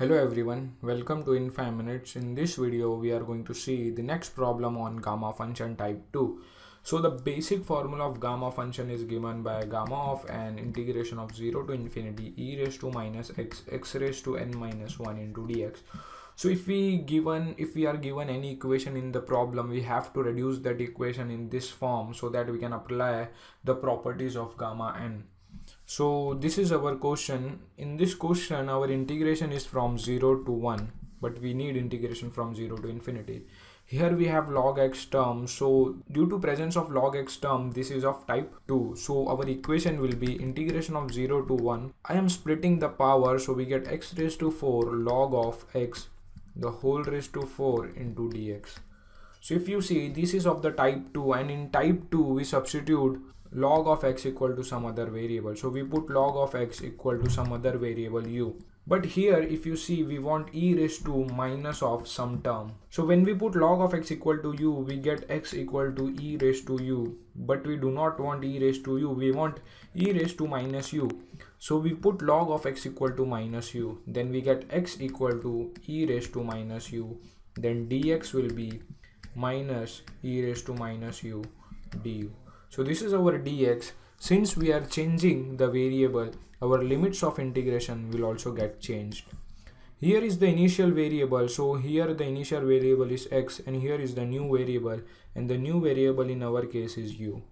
Hello everyone, welcome to In 5 Minutes. In this video, we are going to see the next problem on gamma function type 2. So the basic formula of gamma function is given by gamma of an integration of 0 to infinity e raised to minus x x raised to n minus 1 into dx. So if we given if we are given any equation in the problem, we have to reduce that equation in this form so that we can apply the properties of gamma n so this is our question. In this question our integration is from 0 to 1 but we need integration from 0 to infinity. Here we have log x term. So due to presence of log x term this is of type 2 so our equation will be integration of 0 to 1 i am splitting the power so we get x raised to 4 log of x the whole raised to 4 into dx. So if you see this is of the type 2 and in type 2 we substitute log of x equal to some other variable. So we put log of x equal to some other variable u. But here if you see we want e raised to minus of some term. So when we put log of x equal to u we get x equal to e raised to u. But we do not want e raised to u. We want e raised to minus u. So we put log of x equal to minus u. Then we get x equal to e raised to minus u. Then dx will be minus e raised to minus u du so this is our dx. Since we are changing the variable, our limits of integration will also get changed. Here is the initial variable. So here the initial variable is x and here is the new variable and the new variable in our case is u.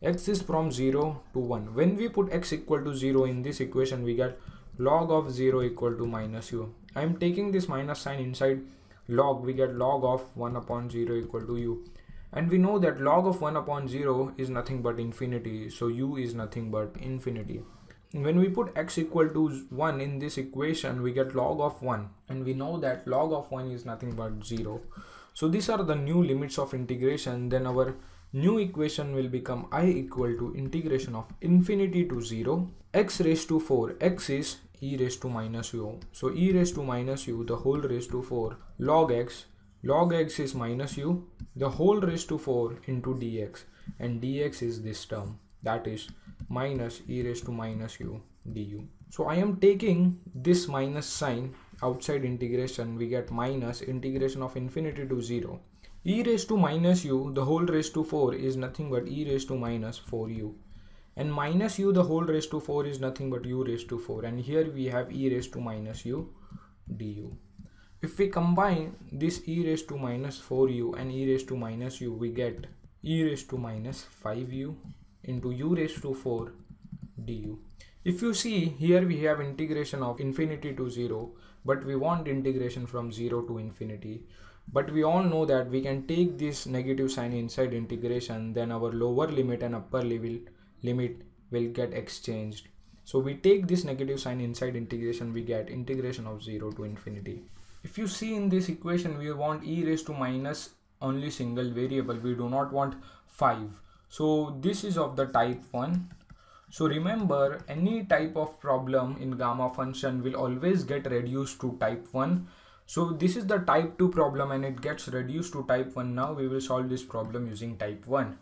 x is from 0 to 1. When we put x equal to 0 in this equation, we get log of 0 equal to minus u. I am taking this minus sign inside log, we get log of 1 upon 0 equal to u and we know that log of 1 upon 0 is nothing but infinity so u is nothing but infinity. When we put x equal to 1 in this equation we get log of 1 and we know that log of 1 is nothing but 0 so these are the new limits of integration then our new equation will become i equal to integration of infinity to 0 x raised to 4 x is e raised to minus u. So e raised to minus u the whole raised to 4 log x log x is minus u the whole raised to 4 into dx and dx is this term that is minus e raised to minus u du. So i am taking this minus sign outside integration we get minus integration of infinity to 0 e raised to minus u the whole raised to 4 is nothing but e raised to minus 4u and minus u the whole raised to 4 is nothing but u raised to 4 and here we have e raised to minus u du if we combine this e raised to minus 4u and e raised to minus u, we get e raised to minus 5u into u raised to 4 du. If you see here we have integration of infinity to 0 but we want integration from 0 to infinity. But we all know that we can take this negative sign inside integration then our lower limit and upper level limit will get exchanged. So we take this negative sign inside integration we get integration of 0 to infinity if you see in this equation we want e raised to minus only single variable. We do not want 5 so this is of the type 1 so remember any type of problem in gamma function will always get reduced to type 1 so this is the type 2 problem and it gets reduced to type 1 now we will solve this problem using type 1